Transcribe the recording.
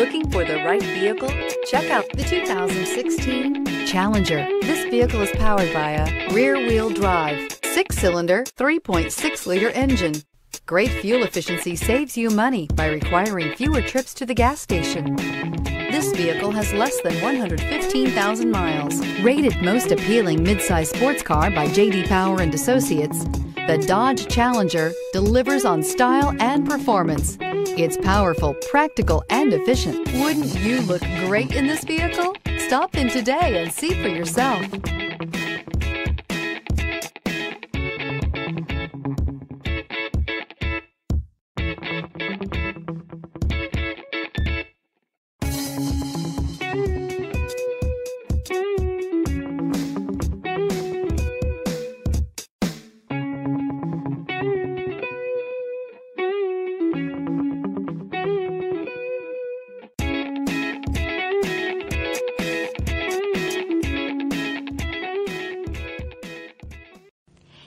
Looking for the right vehicle? Check out the 2016 Challenger. This vehicle is powered by a rear-wheel drive, six-cylinder, 3.6-liter engine. Great fuel efficiency saves you money by requiring fewer trips to the gas station. This vehicle has less than 115,000 miles. Rated most appealing midsize sports car by J.D. Power and Associates, the Dodge Challenger delivers on style and performance. It's powerful, practical, and efficient. Wouldn't you look great in this vehicle? Stop in today and see for yourself.